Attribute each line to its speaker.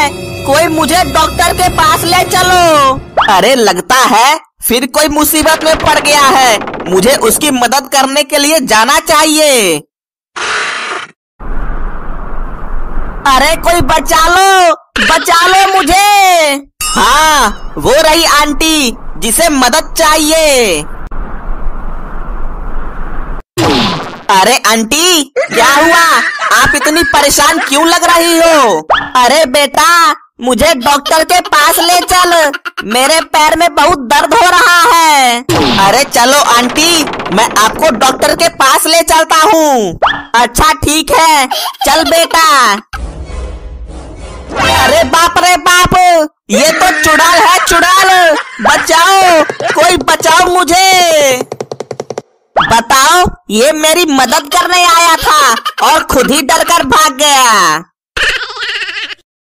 Speaker 1: है। कोई मुझे डॉक्टर के पास ले चलो। अरे लगता है फिर कोई मुसीबत में पड़ गया है। मुझे उसकी मदद करने के लिए जाना चाहिए। अरे कोई बचा लो। बचा लो मुझे। हाँ वो रही आंटी जिसे मदद चाहिए। अरे आंटी क्या हुआ? इतनी परेशान क्यों लग रही हो? अरे बेटा, मुझे डॉक्टर के पास ले चल। मेरे पैर में बहुत दर्द हो रहा है। अरे चलो, आंटी, मैं आपको डॉक्टर के पास ले चलता हूँ। अच्छा ठीक है। चल बेटा। अरे बाप रे बाप, ये तो चुड़ैल है, चुड़ैल। बचाओ, कोई बचाओ मुझे। बताओ, ये मेरी मदद करने आया था और खुद ही डर 八个。